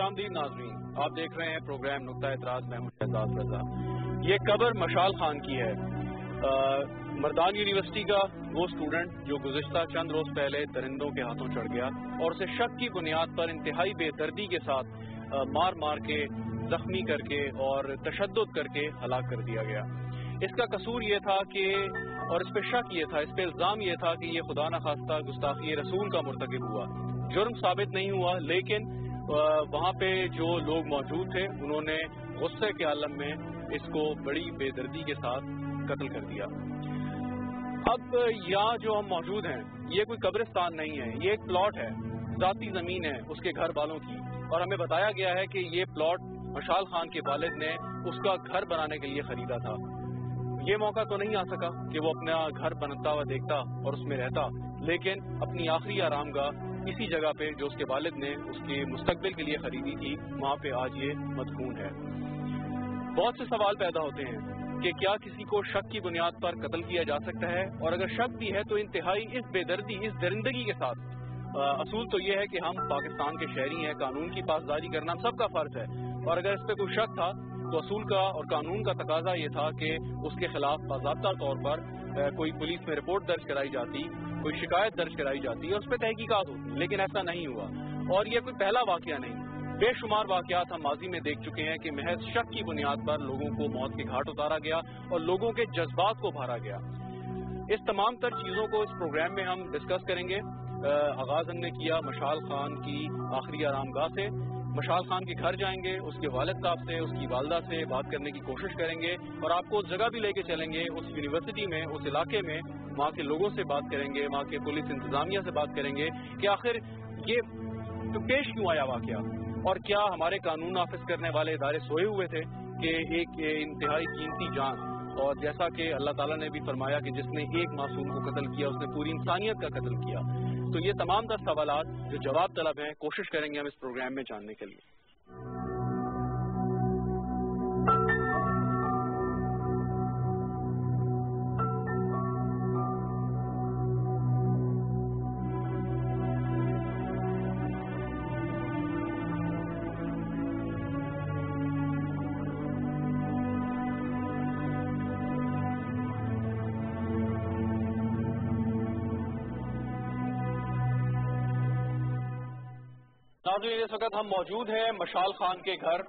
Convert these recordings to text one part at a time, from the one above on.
खुशामदीद नाजरीन आप देख रहे हैं प्रोग्राम नुकता एतराज़ महमूद शहजाद रजा। ये कबर मशाल खान की है। आ, मरदान यूनिवर्सिटी का वो स्टूडेंट जो गुजशत चंद रोज पहले दरिंदों के हाथों चढ़ गया और उसे शक की बुनियाद पर इंतहाई बेदर्दी के साथ आ, मार मार के जख्मी करके और तशद करके हलाक कर दिया गया। इसका कसूर ये था कि और इस पर शक ये था इस पर इल्ज़ाम ये था कि ये खुदा न खास्ता गुस्ताखी रसूल का मुर्तकब हुआ। जुर्म साबित नहीं हुआ लेकिन वहाँ पे जो लोग मौजूद थे, उन्होंने गुस्से के आलम में इसको बड़ी बेदर्दी के साथ कत्ल कर दिया। अब यहाँ जो हम मौजूद हैं, ये कोई कब्रिस्तान नहीं है, ये एक प्लॉट है, जाती ज़मीन है उसके घर वालों की। और हमें बताया गया है कि ये प्लॉट मशाल खान के वालिद ने उसका घर बनाने के लिए खरीदा था। ये मौका तो नहीं आ सका कि वो अपना घर बनता हुआ देखता और उसमें रहता, लेकिन अपनी आखिरी आरामगाह इसी जगह पे जो उसके वालिद ने उसके मुस्तकबिल के लिए खरीदी थी, वहाँ पे आज ये मदफून है। बहुत से सवाल पैदा होते हैं कि क्या किसी को शक की बुनियाद पर कत्ल किया जा सकता है? और अगर शक भी है तो इंतहाई इस बेदर्दी, इस दरिंदगी के साथ असूल तो यह है कि हम पाकिस्तान के शहरी हैं, कानून की पासदारी करना सबका फ़र्ज़ है। और अगर इस पर कोई शक था तो असूल का और कानून का तकाजा ये था कि उसके खिलाफ बाबा तौर पर कोई पुलिस में रिपोर्ट दर्ज कराई जाती कोई शिकायत दर्ज कराई जाती है उस पर तहकीकत होती लेकिन ऐसा नहीं हुआ। और ये कोई पहला वाक्य नहीं, बेशुमार वाकयात हम माजी में देख चुके हैं कि महज शक की बुनियाद पर लोगों को मौत के घाट उतारा गया और लोगों के जज्बात को भरा गया। इस तमाम तर चीज़ों को इस प्रोग्राम में हम डिस्कस करेंगे। आगाज़ हमने किया मशाल खान की आखिरी आरामगाह से। मशाल खान के घर जाएँगे, उसके वालद साहब से, उसकी वालदा से बात करने की कोशिश करेंगे और आपको उस जगह भी लेके चलेंगे, उस यूनिवर्सिटी में, उस इलाके में, वहाँ के लोगों से बात करेंगे, वहाँ के पुलिस इंतजामिया से बात करेंगे कि आखिर ये तो पेश क्यों आया वाक्य? और क्या हमारे कानून नाफिज करने वाले इदारे सोए हुए थे कि एक इंतहाई कीमती जान और जैसा कि अल्लाह ताला ने भी फरमाया कि जिसने एक मासूम को कत्ल किया, उसने पूरी इंसानियत का कत्ल किया। तो ये तमाम दस सवाल जो जवाब तलब हैं, कोशिश करेंगे हम इस प्रोग्राम में जानने के लिए। नाजरीन इस वक्त हम मौजूद हैं मशाल खान के घर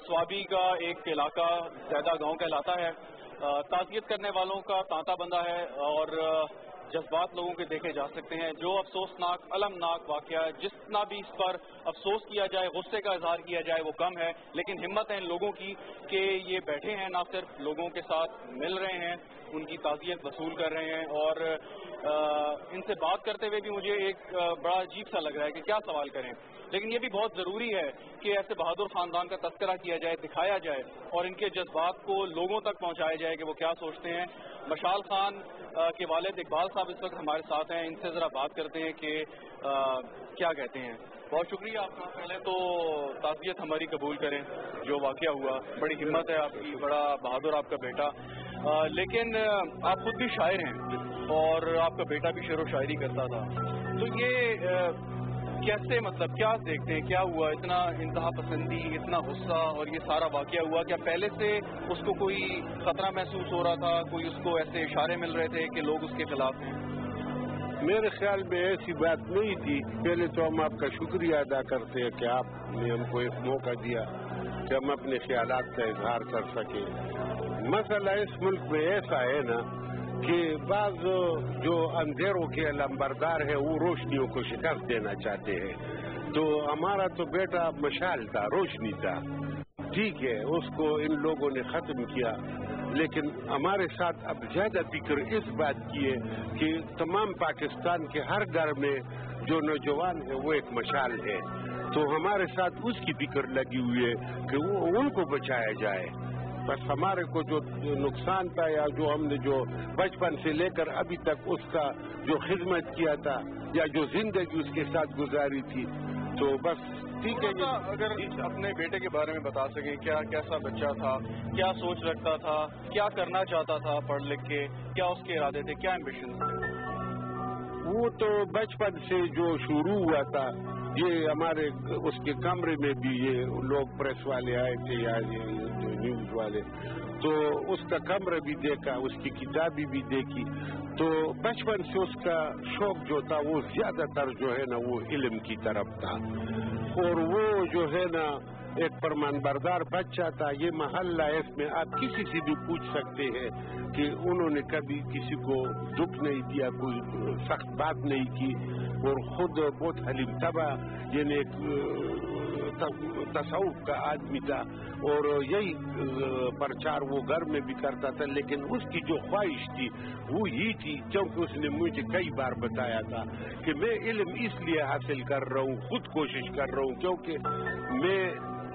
स्वाबी का एक इलाका, जैदा गाँव कहलाता है। ताजियत करने वालों का तांता बंदा है और जज्बात लोगों के देखे जा सकते हैं। जो अफसोसनाक, अलमनाक वाक़ जितना भी इस पर अफसोस किया जाए, गुस्से का इजहार किया जाए, वो कम है। लेकिन हिम्मत है इन लोगों की कि ये बैठे हैं, ना सिर्फ़ लोगों के साथ मिल रहे हैं, उनकी ताजियत वसूल कर रहे हैं और इनसे बात करते हुए भी मुझे एक बड़ा अजीब सा लग रहा है कि क्या सवाल करें। लेकिन ये भी बहुत ज़रूरी है कि ऐसे बहादुर ख़ानदान का तस्करा किया जाए, दिखाया जाए और इनके जज्बात को लोगों तक पहुँचाया जाए कि वो क्या सोचते हैं। मशाल खान के वालिद इकबाल साहब इस वक्त हमारे साथ हैं। इनसे ज़रा बात करते हैं कि क्या कहते हैं। बहुत शुक्रिया आपका। पहले तो ताज़ियत हमारी कबूल करें, जो वाक़ हुआ। बड़ी हिम्मत है आपकी, बड़ा बहादुर आपका बेटा। लेकिन आप खुद भी शायर हैं और आपका बेटा भी शेर व शायरी करता था। तो ये कैसे मतलब क्या देखते हैं? क्या हुआ? इतना इंतहा पसंदी, इतना गुस्सा और ये सारा वाक्य हुआ? क्या पहले से उसको कोई खतरा महसूस हो रहा था? कोई उसको ऐसे इशारे मिल रहे थे कि लोग उसके खिलाफ हैं? मेरे ख्याल में ऐसी बात नहीं थी। पहले तो हम आपका शुक्रिया अदा करते हैं कि आपने हमको एक मौका दिया। कि हम अपने ख्याल का इजहार कर सके। मसला इस मुल्क में ऐसा है ना कि बाज जो अंधेरों के लंबरदार है, वो रोशनियों को शिकस्त देना चाहते हैं। तो हमारा तो बेटा मशाल था, रोशनी था। ठीक है, उसको इन लोगों ने खत्म किया। लेकिन हमारे साथ अब ज़्यादा फ़िक्र इस बात की है कि तमाम पाकिस्तान के हर घर में जो नौजवान है, वो एक मशाल है। तो हमारे साथ उसकी फ़िक्र लगी हुई है कि वो उनको बचाया जाए। बस हमारे को जो नुकसान था या जो हमने जो बचपन से लेकर अभी तक उसका जो खिदमत किया था या जो ज़िंदगी उसके साथ गुजारी थी तो बस ठीक है। अगर अपने बेटे के बारे में बता सकें क्या कैसा बच्चा था क्या सोच रखता था क्या करना चाहता था पढ़ लिख के क्या उसके इरादे थे क्या एम्बिशन थे? वो तो बचपन से जो शुरू हुआ था ये हमारे उसके कमरे में भी ये लोग प्रेस वाले आए थे या ये न्यूज़ वाले। तो उसका कमरा भी देखा, उसकी किताबी भी देखी। तो बचपन से उसका शौक जो था, वो ज़्यादातर जो है ना, वो इलम की तरफ़ था। और वो जो है ना, एक फरमान बरदार बच्चा था, ये महल्ला इसमें आप किसी से भी पूछ सकते हैं कि उन्होंने कभी किसी को दुख नहीं दिया, कोई सख्त बात नहीं की। और खुद बहुत तबा यानी एक तसौफ का आदमी था और यही प्रचार वो घर में भी करता था लेकिन उसकी जो ख्वाहिश थी वो ही थी क्योंकि उसने मुझे कई बार बताया था कि मैं इल्म इसलिए हासिल कर रहा हूँ खुद कोशिश कर रहा हूँ क्योंकि मैं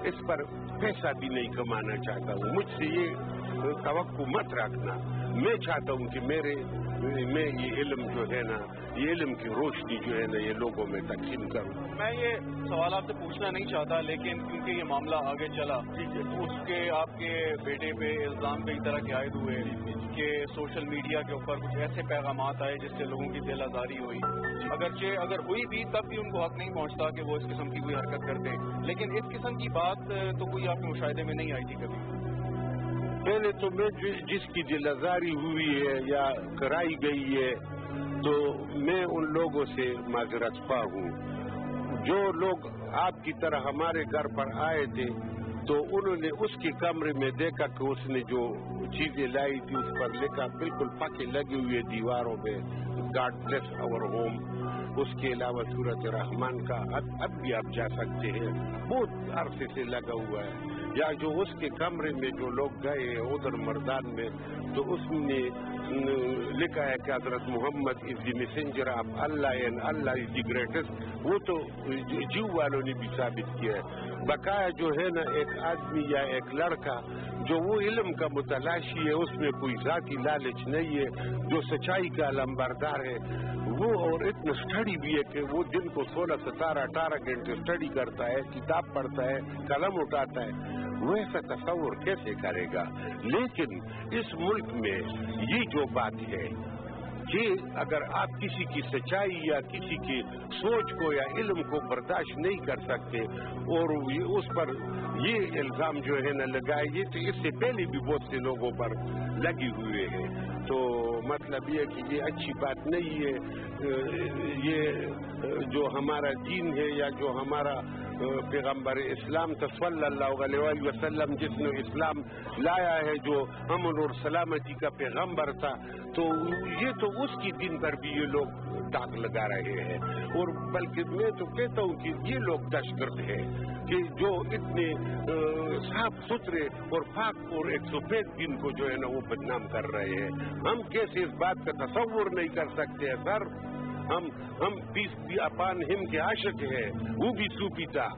इस पर पैसा भी नहीं कमाना चाहता हूँ मुझसे ये तो मत रखना मैं चाहता हूँ कि मेरे मैं ये इल्म जो है ना ये इल्म की रोशनी जो है ना ये लोगों में तकसीम करूँ। मैं ये सवाल आपसे पूछना नहीं चाहता लेकिन क्योंकि ये मामला आगे चला उसके आपके बेटे पे इल्ज़ाम कई तरह के आयद हुए कि सोशल मीडिया के ऊपर कुछ ऐसे पैगाम आए जिससे लोगों की दिल आजारी हुई अगरचे अगर हुई भी तब भी उनको हक नहीं पहुँचता कि वो इस किस्म की कोई हरकत करते लेकिन इस किस्म की बात तो कोई आपके मुशाहे में नहीं आई थी कभी। पहले तो मैं जिसकी दिलाजारी हुई है या कराई गई है तो मैं उन लोगों से माजरत पा हूँ जो लोग आपकी तरह हमारे घर पर आए थे तो उन्होंने उसके कमरे में देखा कि उसने जो चीज़ें लाई थी, उस पर लिखा, बिल्कुल पके लगे हुए दीवारों में गॉड ब्लेस आवर होम उसके अलावा सूरत रहमान का अब अब भी आप जा सकते हैं। बहुत अरसे से लगा हुआ है। या जो उसके कमरे में जो लोग गए उधर मरदान में तो उसने लिखा है कि हज़रत Mohammad is the messenger of Allah and Allah is the greatest वो तो जीव वालों ने भी साबित किया है। बकाया जो है ना, एक आदमी या एक लड़का, जो वो इलम का मुतलाशी है, उसमें कोई जाति लालच नहीं है, जो सच्चाई का लंबरदार है। वो और इतना स्टडी भी है कि वो दिन को सोलह सतारह, अठारह घंटे स्टडी करता है, किताब पढ़ता है, कलम उठाता है। वो ऐसा तस्वर कैसे करेगा? लेकिन इस मुल्क में ये जो बात है कि अगर आप किसी की सच्चाई या किसी की सोच को या इल्म को बर्दाश्त नहीं कर सकते, और उस पर ये इल्ज़ाम जो है न लगाए ये तो इससे पहले भी बहुत से लोगों पर लगे हुए हैं। तो मतलब ये कि ये अच्छी बात नहीं है ये जो हमारा दीन है या जो हमारा पैगंबर इस्लाम तो वसल्लम जिसने इस्लाम लाया है, जो अमन और सलामती का पैगंबर था तो ये तो उसकी दिन पर भी ये लोग दाग लगा रहे हैं। और बल्कि मैं तो कहता हूँ कि ये लोग दशगर्द है कि जो इतने साफ़ सुथरे और पाक और एक सफ़ेद दिन को जो है ना वो बदनाम कर रहे हैं। हम कैसे इस बात का तस्वुर नहीं कर सकते हैं सर? हम हम पीस अपान हिम के आशक है। वो भी सूफी था।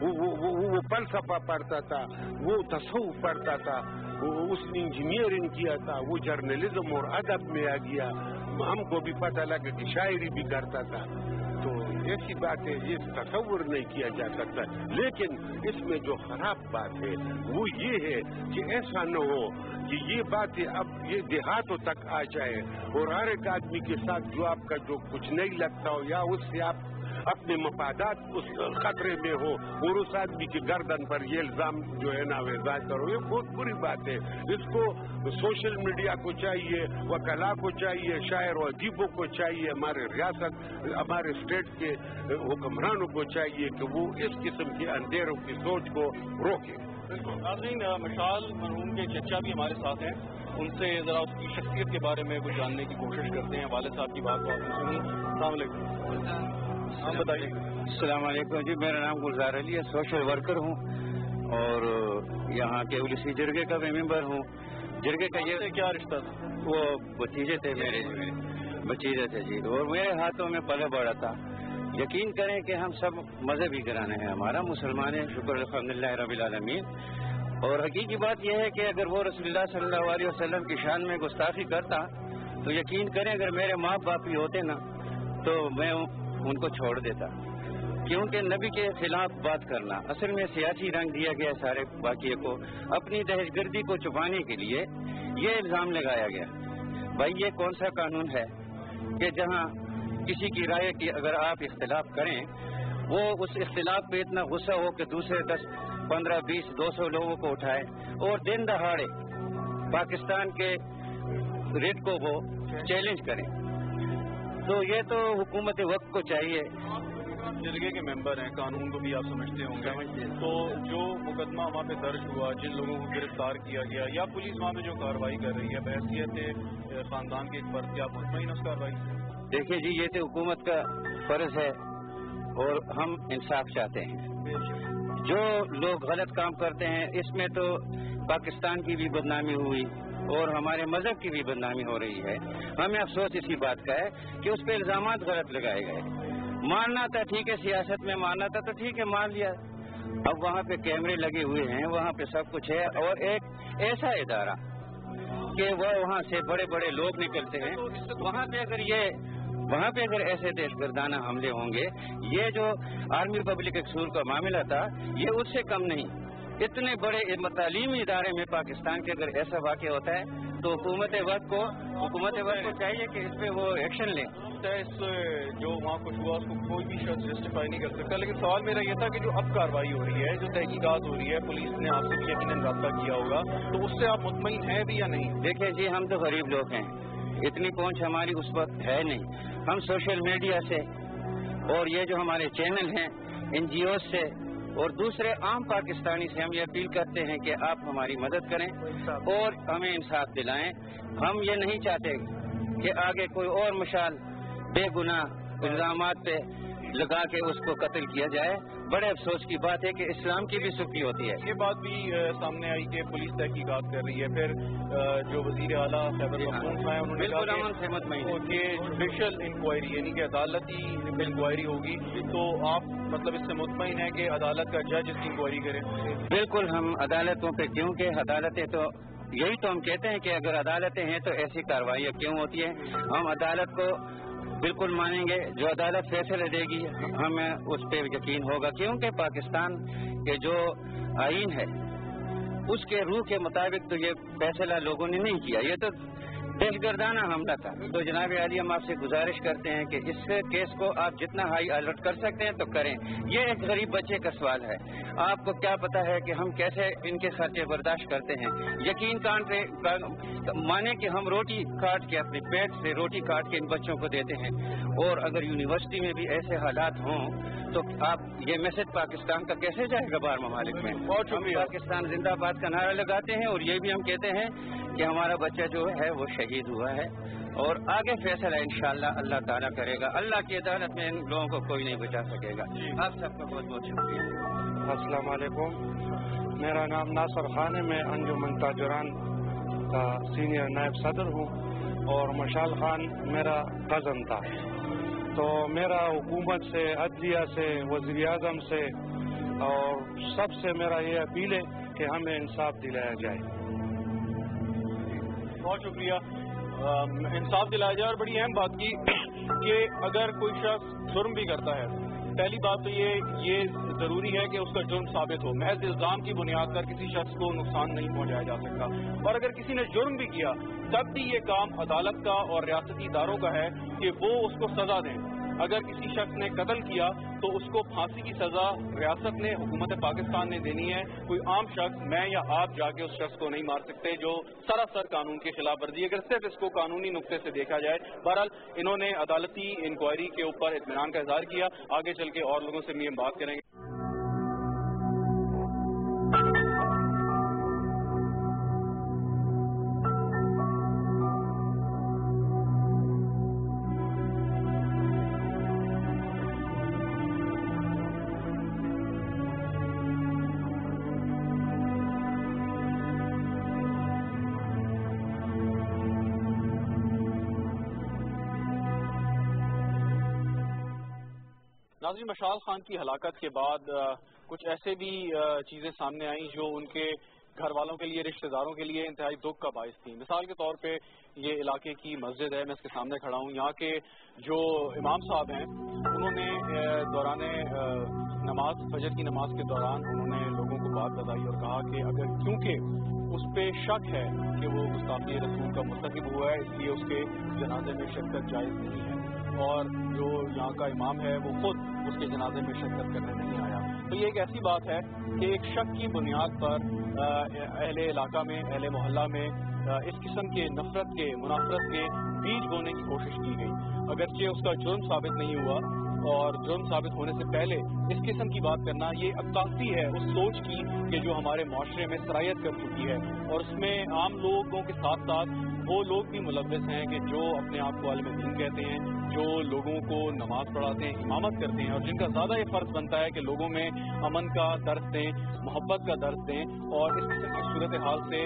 वो वो वो, वो फलसफा पढ़ता था। वो तसवुफ पढ़ता था। वो उसने इंजीनियरिंग किया था। वो जर्नलिज्म और अदब में आ गया। हमको भी पता लगा कि शायरी भी करता था। तो ऐसी बात है ये तस्वर नहीं किया जा सकता। लेकिन इसमें जो खराब बात है, वो ये है कि ऐसा न हो कि ये बातें अब ये देहातों तक आ जाए और हर एक आदमी के साथ जो आपका जो कुछ नहीं लगता हो या उससे आप अपने मफादात, उस खतरे में हो। और उस आदमी की गर्दन पर ये इल्ज़ाम जो है ना वेजा करो, ये बहुत बुरी बात है। इसको सोशल मीडिया को चाहिए वकला को चाहिए, शायर और अदीबों को चाहिए, हमारे रियासत, हमारे स्टेट के हुक्मरानों को चाहिए कि वो इस किस्म के अंधेरों की सोच को रोके। मशाल मरहूम के चचा भी हमारे साथ हैं। उनसे जरा उसकी शख्सियत के बारे में कुछ जानने की कोशिश करते हैं। वाले साहब की बात को आपने सुनी आप बताइए। अलैक्म जी मेरा नाम गुलजार अली है सोशल वर्कर हूँ और यहाँ के उलिसी जिरगे का भी मेंबर हूँ। जिरगे का ये क्या रिश्ता था? वो भतीजे थे मेरे। भतीजे थे जी और मेरे हाथों में पला बड़ा था। यकीन करें कि हम सब मजहबी घराने हैं हमारा मुसलमान है शुक्र अलहमदिल्ला रबीआलमीन और हकीकी बात यह है कि अगर वो रसोल्ला सल्लल्लाहु अलैहि वसल्लम की शान में गुस्ताखी करता तो यकीन करें अगर मेरे माँ बाप ही होते ना तो मैं उनको छोड़ देता। क्योंकि नबी के खिलाफ बात करना असल में सियासी रंग दिया गया सारे वाक्य को अपनी दहशतगर्दी को छुपाने के लिए ये इल्ज़ाम लगाया गया। भाई ये कौन सा कानून है कि जहाँ किसी की राय की अगर आप इख्तलाफ करें वो उस इख्तिलाफ पे इतना गुस्सा हो कि दूसरे दस पंद्रह बीस दो सौ लोगों को उठाए और दिन दहाड़े पाकिस्तान के रेट को वो चैलेंज करें। तो ये तो हुकूमत वक्त को चाहिए। जिरगे के मेंबर हैं कानून को भी आप समझते होंगे। तो जो मुकदमा वहाँ पे दर्ज हुआ जिन लोगों को गिरफ़्तार किया गया या पुलिस वहाँ पे जो कार्रवाई कर रही है बहसीत खानदान के एक फ़र्ज़ के आप मुतमिन उस कार्रवाई देखिए जी ये तो हुकूमत का फ़र्ज़ है और हम इंसाफ चाहते हैं। जो लोग गलत काम करते हैं इसमें तो पाकिस्तान की भी बदनामी हुई। और हमारे मज़हब की भी बदनामी हो रही है। हमें अफसोस इसी बात का है कि उस पर इल्ज़ाम गलत लगाए गए। मानना था ठीक है, सियासत में मानना था तो ठीक है, मान लिया। अब वहाँ पे कैमरे लगे हुए हैं, वहाँ पे सब कुछ है और एक ऐसा इदारा कि वह वहाँ से बड़े बड़े लोग निकलते हैं। वहाँ पे अगर ये, वहाँ पे अगर ऐसे देशगर्दाना हमले होंगे, ये जो आर्मी पब्लिक एक्सूर का मामला था, ये उससे कम नहीं। इतने बड़े तालीमी इदारे में पाकिस्तान के अगर ऐसा वाक्य होता है तो हुकूमत वक्त को हुकूमत वक्त को चाहिए कि इस पर वो एक्शन लें। इस जो वहाँ कुछ हुआ उसको कोई भी शख्स जस्टिफाई नहीं कर सकता। लेकिन सवाल मेरा ये था कि जो अब कार्रवाई हो रही है जो तहकीकत हो रही है पुलिस ने आपसे भी यकीन रबता किया होगा तो उससे आप मुतमिन हैं भी या नहीं? देखिए जी हम तो गरीब लोग हैं। इतनी पहुँच हमारी उस वक्त है नहीं। हम सोशल मीडिया से और ये जो हमारे चैनल हैं एनजीओ से और दूसरे आम पाकिस्तानी से हम ये अपील करते हैं कि आप हमारी मदद करें और हमें इंसाफ दिलाएँ। हम ये नहीं चाहते कि आगे कोई और मशाल, बेगुनाह इल्ज़ाम पे लगा के उसको कत्ल किया जाए। बड़े अफसोस की बात है कि इस्लाम की भी सुखी होती है। ये बात भी सामने आई कि पुलिस तहकीकात कर रही है। फिर जो वज़ीर खैबर हाँ। हैं उन्होंने कि जुडिशल इंक्वायरी यानी कि अदालती इंक्वायरी होगी। तो आप मतलब इससे मुतमिन है कि अदालत का जज इसकी इंक्वायरी करे। बिल्कुल हम अदालतों पे क्योंकि अदालतें तो यही तो हम कहते हैं कि अगर अदालतें हैं तो ऐसी कार्रवाई क्यों होती है? हम अदालत को बिल्कुल मानेंगे, जो अदालत फैसले देगी, हमें उस पर यकीन होगा, क्योंकि पाकिस्तान के जो आइन है, उसके रूह के मुताबिक तो ये फैसला लोगों ने नहीं किया। ये तो देशगर्दाना हमला था। तो जनाब आली हम आपसे गुजारिश करते हैं कि इस केस को आप जितना हाई अलर्ट कर सकते हैं तो करें। ये एक गरीब बच्चे का सवाल है। आपको क्या पता है कि हम कैसे इनके खर्चे बर्दाश्त करते हैं? यकीन काट माने कि हम रोटी काट के अपने पेट से रोटी काट के इन बच्चों को देते हैं। और अगर यूनिवर्सिटी में भी ऐसे हालात हों तो आप ये मैसेज पाकिस्तान का कैसे जाएगा बार ममालिक में? बहुत शुक्रिया। पाकिस्तान जिंदाबाद का नारा लगाते हैं और ये भी हम कहते हैं कि हमारा बच्चा जो है वो शहीद हुआ है। और आगे फैसला इंशाल्लाह अल्लाह ताला करेगा। अल्लाह की अदालत में इन लोगों को कोई नहीं बचा सकेगा। आप सबका बहुत बहुत शुक्रिया। अस्सलाम वालेकुम। मेरा नाम नासर खान है। मैं अंजुमन ताजुरान का सीनियर नायब सदर हूँ और मशाल खान मेरा कज़न था। तो मेरा हुकूमत से अदलिया से वजी अजम से और सबसे मेरा ये अपील है कि हमें इंसाफ दिलाया जाए। बहुत शुक्रिया। इंसाफ दिलाया जाए और बड़ी अहम बात की कि अगर कोई शख्स जुर्म भी करता है, पहली बात तो ये ये ज़रूरी है कि उसका जुर्म साबित हो। महज इल्ज़ाम की बुनियाद पर किसी शख्स को नुकसान नहीं पहुँचाया जा सकता। और अगर किसी ने जुर्म भी किया, तब भी ये काम अदालत का और रियासती इदारों का है कि वो उसको सजा दें। अगर किसी शख्स ने कत्ल किया तो उसको फांसी की सजा रियासत ने, हुकूमत पाकिस्तान ने देनी है। कोई आम शख्स, मैं या आप जाके उस शख्स को नहीं मार सकते, जो सरासर कानून के खिलाफ वर्जी अगर सिर्फ़ इसको कानूनी नुकते से देखा जाए, बहरहाल इन्होंने अदालती इंक्वायरी के ऊपर इतमान का इजहार किया। आगे चल के और लोगों से भी हम बात करेंगे। नाजरी मशाल खान की हलाकत के बाद कुछ ऐसे भी चीज़ें सामने आई जो उनके घर वालों के लिए, रिश्तेदारों के लिए इंतहाई दुख का बायस थी। मिसाल के तौर पे ये इलाके की मस्जिद है, मैं इसके सामने खड़ा हूँ। यहाँ के जो इमाम साहब हैं, उन्होंने दौरान नमाज़, फजर की नमाज़ के दौरान उन्होंने लोगों को बात बताई और कहा कि अगर क्योंकि उस पर शक है कि वो गुस्ताफी रसूल का मुस्तकब हुआ है, इसलिए उसके जनाजे में शिरकत जायज़ नहीं है। और जो यहाँ का इमाम है, वो खुद उसके जनाजे में शिरकत करने नहीं आया। तो ये एक ऐसी बात है कि एक शक की बुनियाद पर अहले इलाका में, अहले मोहल्ला में इस किस्म के नफरत के, मुनाफरत के बीज बोने की कोशिश की गई। अगरचे उसका जुर्म साबित नहीं हुआ और जुर्म साबित होने से पहले इस किस्म की बात करना, ये अक्कासी है उस सोच की कि जो हमारे माशरे में सरायत कर चुकी है। और उसमें आम लोगों के साथ साथ वो लोग भी मुलविस हैं कि जो अपने आप को आलम दिन कहते हैं, जो लोगों को नमाज़ पढ़ाते हैं, इमामत करते हैं, और जिनका ज़्यादा ये फ़र्ज़ बनता है कि लोगों में अमन का दर्द दें, मोहब्बत का दर्द दें, और इस किस्म की सूरत हाल से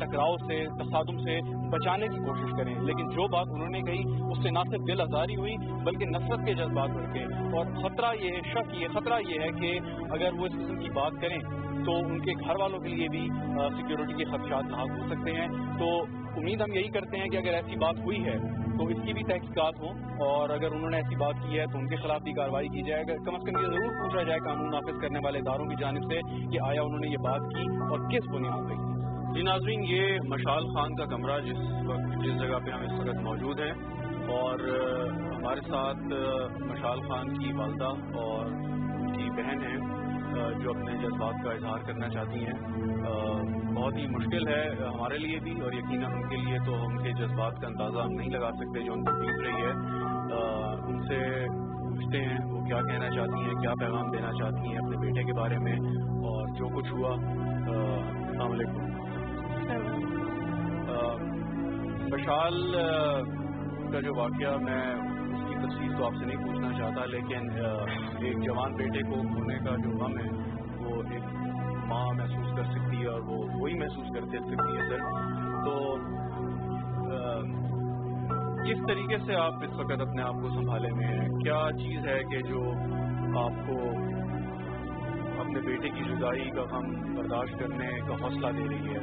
टकराव से, तसादुम से बचाने की कोशिश करें। लेकिन जो बात उन्होंने कही, उससे ना सिर्फ़ दिल आज़ारी हुई, बल्कि नफरत के जज्बात गए। और ख़तरा ये है, शक ये, खतरा ये है कि अगर वो इस किस्म की बात करें तो उनके घर वालों के लिए भी सिक्योरिटी के खदशात लाक हो सकते हैं। तो उम्मीद हम यही करते हैं कि अगर ऐसी बात हुई है तो इसकी भी तहकीकत हो और अगर उन्होंने ऐसी बात की है तो उनके खिलाफ भी कार्रवाई की जाए कम अज कम ये ज़रूर पूछा जाए कानून नाफिज करने वाले इदारों की जानब से कि आया उन्होंने ये बात की और किस बुनियाद पर जी नाजरीन, ये मशाल खान का कमरा जिस वक्त, जिस जगह पे हम इस वक्त मौजूद हैं और हमारे साथ मशाल खान की वालदा और उनकी बहन है। जो अपने जज्बात का इजहार करना चाहती हैं बहुत ही मुश्किल है हमारे लिए भी और यकीन उनके लिए तो उनके जज्बात का अंदाज़ा हम नहीं लगा सकते जो उनको बीत रही है। उनसे पूछते हैं वो क्या कहना चाहती हैं क्या पैगाम देना चाहती हैं अपने बेटे के बारे में और जो कुछ हुआ। अलैक्म मशाल का जो वाक़ मैं की तस्वीर तो आपसे नहीं पूछना चाहता, लेकिन एक जवान बेटे को खोने का जो गम है, वो एक माँ महसूस कर सकती है और वो वही महसूस कर दे सकती है सर तो किस तरीके से आप इस वक्त अपने आप को संभाले हुए हैं? क्या चीज़ है कि जो आपको अपने बेटे की जुदाई का हम बर्दाश्त करने का हौसला दे रही है?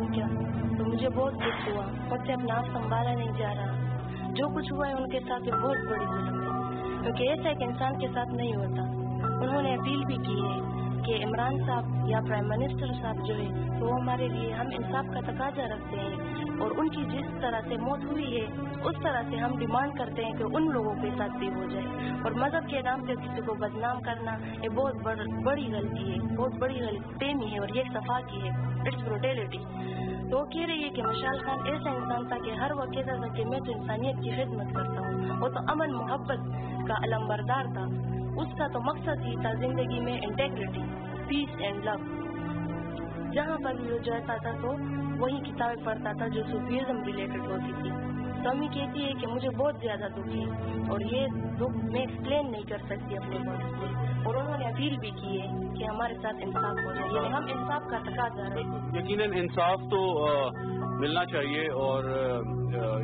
उनका तो मुझे बहुत दुख हुआ मुझसे अब नाम संभाला नहीं जा रहा जो कुछ हुआ है उनके साथ बहुत बड़ी गुना क्योंकि ऐसा एक इंसान के साथ नहीं होता? उन्होंने अपील भी की है कि इमरान साहब या प्राइम मिनिस्टर साहब जो है वो हमारे लिए हम इंसाफ का तकाजा रखते हैं और उनकी जिस तरह से मौत हुई है उस तरह से हम डिमांड करते हैं कि उन लोगों के साथ भी हो जाए। और मज़हब के नाम से किसी को बदनाम करना ये बहुत बड़, बड़ी गलती है बहुत बड़ी गलती है और ये सफ़ा की है। इट्स ब्रोटेलिटी वो कह रही है कि मशाल खान, ऐसा इंसान था कि हर वक्त था कि मैं तो इंसानियत की खिदमत करता हूँ। वो तो अमन मोहब्बत का अलम्बरदार था। उसका तो मकसद ही था ज़िंदगी में इंटेग्रिटी पीस एंड लव जहाँ पर भी वो जाता था तो वही किताबें पढ़ता था जो सूफिज्म रिलेटेड होती थी। तो अम्मी कहती है कि मुझे बहुत ज़्यादा दुख है और ये दुख मैं एक्सप्लेन नहीं कर सकती अपने वर्ड से और उन्होंने अपील भी की है कि हमारे साथ इंसाफ हो जाए हम इंसाफ का तकाजा यकीन इंसाफ तो मिलना चाहिए और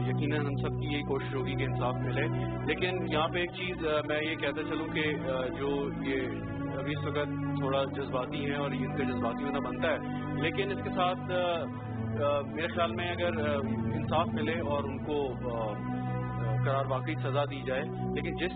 यकीन हम सब की यही कोशिश होगी कि इंसाफ मिले। लेकिन यहाँ पे एक चीज़ मैं ये कहते चलूँ कि जो ये अभी इस वक्त थोड़ा जज्बाती है और इनका जज्बाती होना बनता है। लेकिन इसके साथ मेरे ख्याल में अगर इंसाफ मिले और उनको करार वाकई सजा दी जाए, लेकिन जिस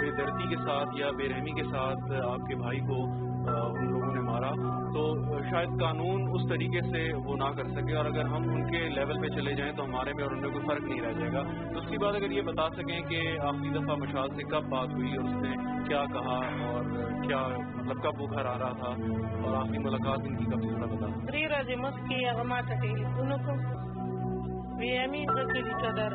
बेदर्दी के साथ या बेरहमी के साथ आपके भाई को उन लोगों ने मारा। तो शायद कानून उस तरीके से वो ना कर सके और अगर हम उनके लेवल पे चले जाएँ तो हमारे में और उनमें कोई फ़र्क नहीं रह जाएगा। दूसरी उसके बात अगर ये बता सकें कि आपकी दफ़ा मशाल से कब बात हुई और उसने क्या कहा और क्या मतलब कब वो घर आ रहा था और आपकी मुलाकात उनकी कब से बता रही ಮಸ್ಕಿ मस्त की ವಿಯಮಿ ಪ್ರತಿ ಚದರ್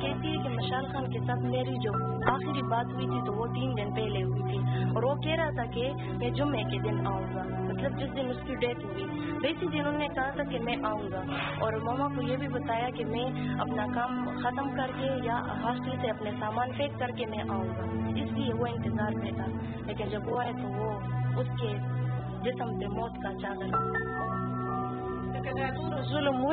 कहती है कि मशाल खान के साथ मेरी जो आखिरी बात हुई थी तो वो तीन दिन पहले हुई थी। और वो कह रहा था कि मैं जुम्मे के दिन आऊँगा। मतलब जिस दिन उसकी डेथ हुई। वैसे दिन उन्होंने कहा था कि मैं आऊँगा। और मामा को ये भी बताया कि मैं अपना काम ख़त्म करके या हॉस्टल से अपने सामान फेंक करके मैं आऊँगा। इसलिए वो इंतज़ार में था। लेकिन जब वो है तो वो उसके जिसम पे मौत का चादर। जुल्म हो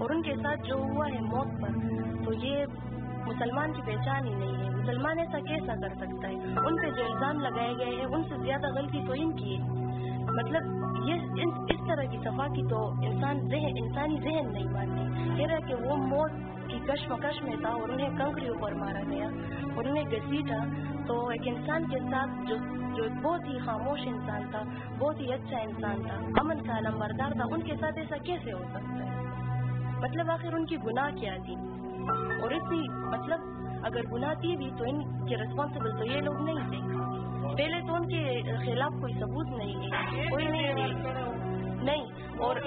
और उनके साथ जो हुआ है मौत पर तो ये मुसलमान की पहचान ही नहीं है। मुसलमान ऐसा कैसा कर सकता है? उन पे जो इल्ज़ाम लगाए गए हैं उनसे ज़्यादा गलती तो इनकी है। मतलब ये इन, इस तरह की सफ़ा की तो इंसान जहन इंसानी जहन नहीं मानती। कह रहा कि वो मौत की कश्मकश में था और उन्हें कंकरियों पर मारा गया और उन्हें घसीटा। तो एक इंसान के साथ जो जो बहुत ही खामोश इंसान था बहुत ही अच्छा इंसान था अमन का अलमबरदार था उनके साथ ऐसा कैसे हो सकता है? मतलब आखिर उनकी गुनाह क्या थी? और इतनी मतलब अगर गुनाह थी भी तो इनके रिस्पॉन्सिबल तो ये लोग नहीं थे। पहले तो उनके खिलाफ कोई सबूत नहीं है, कोई नहीं है नहीं, और